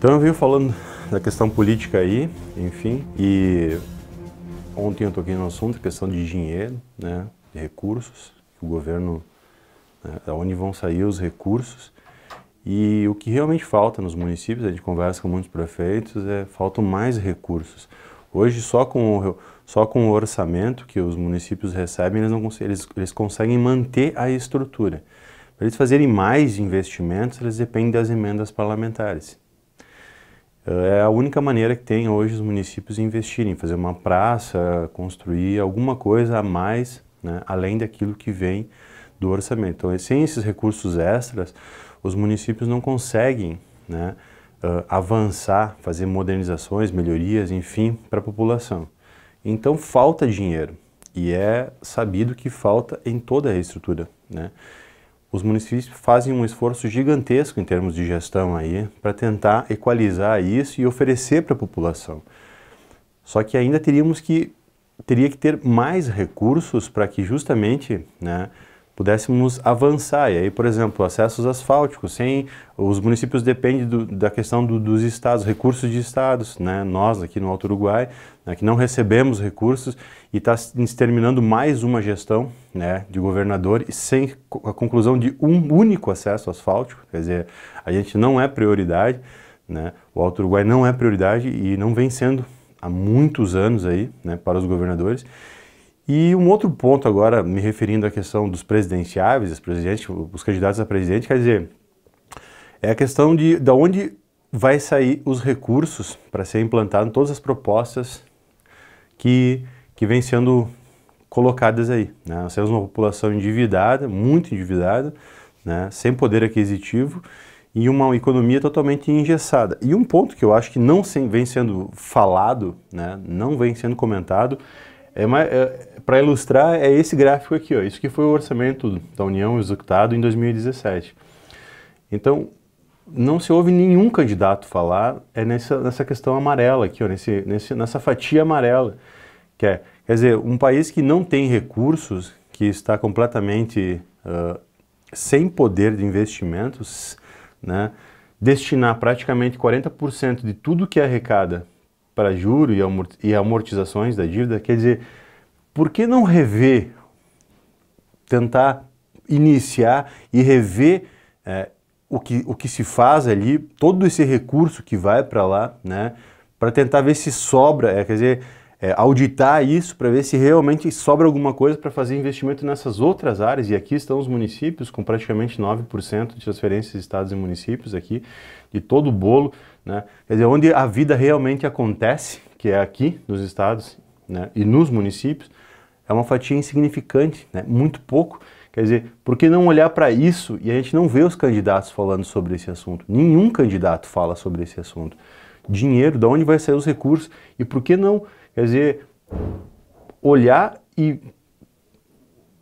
Então eu venho falando da questão política aí, enfim, e ontem eu toquei no assunto, questão de dinheiro, né, de recursos, o governo, né, da onde vão sair os recursos, e o que realmente falta nos municípios, a gente conversa com muitos prefeitos, é faltam mais recursos. Hoje só com o, só com o orçamento que os municípios recebem, eles, não, eles, eles conseguem manter a estrutura. Para eles fazerem mais investimentos, eles dependem das emendas parlamentares. É a única maneira que tem hoje os municípios investirem, fazer uma praça, construir alguma coisa a mais, né, além daquilo que vem do orçamento. Então, sem esses recursos extras, os municípios não conseguem né, uh, avançar, fazer modernizações, melhorias, enfim, para a população. Então, falta dinheiro e é sabido que falta em toda a estrutura. Né? Os municípios fazem um esforço gigantesco em termos de gestão aí para tentar equalizar isso e oferecer para a população. Só que ainda teríamos que teria que ter mais recursos para que justamente, né, pudéssemos avançar. E aí, por exemplo, acessos asfálticos, sem os municípios dependem do, da questão do, dos estados, recursos de estados, né? Nós aqui no Alto Uruguai, né, que não recebemos recursos e está terminando mais uma gestão, né, de governador e sem a conclusão de um único acesso asfáltico, quer dizer, a gente não é prioridade, né? O Alto Uruguai não é prioridade e não vem sendo há muitos anos aí, né, para os governadores. E um outro ponto agora, me referindo à questão dos presidenciáveis, os, presidentes, os candidatos a presidente, quer dizer, é a questão de, de onde vai sair os recursos para ser implantado em todas as propostas que, que vêm sendo colocadas aí. Né? Nós temos uma população endividada, muito endividada, né? sem poder aquisitivo e uma economia totalmente engessada. E um ponto que eu acho que não vem sendo falado, né? não vem sendo comentado, é, é para ilustrar, é esse gráfico aqui, ó. Isso que foi o orçamento da União executado em 2017. Então, não se ouve nenhum candidato falar é nessa, nessa questão amarela aqui, ó, nesse, nesse, nessa fatia amarela. Que é, quer dizer, um país que não tem recursos, que está completamente uh, sem poder de investimentos, né, destinar praticamente 40% de tudo que arrecada para juro e amortizações da dívida, quer dizer, por que não rever, tentar iniciar e rever é, o, que, o que se faz ali, todo esse recurso que vai para lá, né, para tentar ver se sobra, é, quer dizer, é, auditar isso para ver se realmente sobra alguma coisa para fazer investimento nessas outras áreas. E aqui estão os municípios com praticamente 9% de transferências estados e municípios aqui, de todo o bolo, né? quer dizer, onde a vida realmente acontece, que é aqui nos estados né? e nos municípios, é uma fatia insignificante, né? muito pouco. Quer dizer, por que não olhar para isso e a gente não vê os candidatos falando sobre esse assunto? Nenhum candidato fala sobre esse assunto. Dinheiro, de onde vai sair os recursos? E por que não, quer dizer, olhar e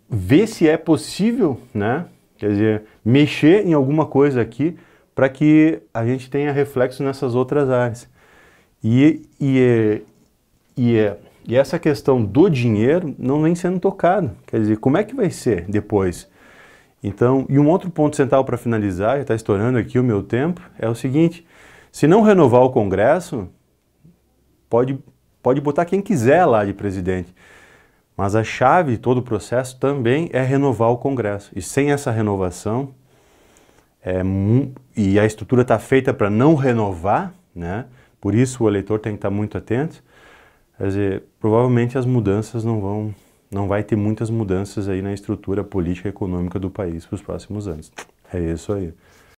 ver se é possível, né? Quer dizer, mexer em alguma coisa aqui para que a gente tenha reflexo nessas outras áreas. E, e, e, e essa questão do dinheiro não vem sendo tocado. Quer dizer, como é que vai ser depois? Então, e um outro ponto central para finalizar, já está estourando aqui o meu tempo, é o seguinte: se não renovar o Congresso, pode, pode botar quem quiser lá de presidente. Mas a chave de todo o processo também é renovar o Congresso. E sem essa renovação, é, e a estrutura está feita para não renovar, né? por isso o eleitor tem que estar tá muito atento, Quer dizer, provavelmente as mudanças não vão, não vai ter muitas mudanças aí na estrutura política e econômica do país para os próximos anos. É isso aí.